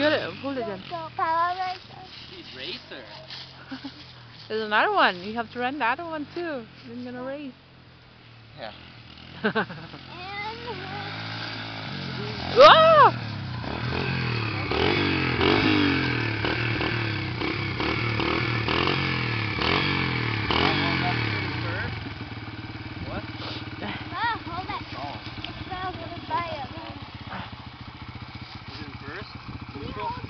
Put it, hold it in. So, Power Racer. Racer. There's another one. You have to run the other one too. You're gonna race. Yeah. first? Can you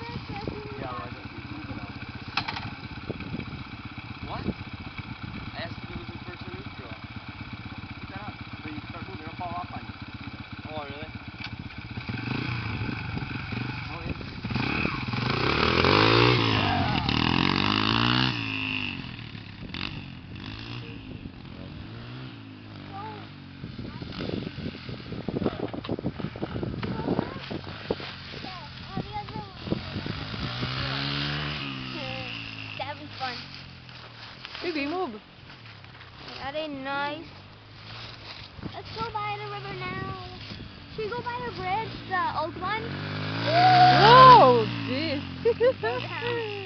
Baby, move. That is nice. Let's go by the river now. Should we go by the bridge, the old one? Whoa! Jeez.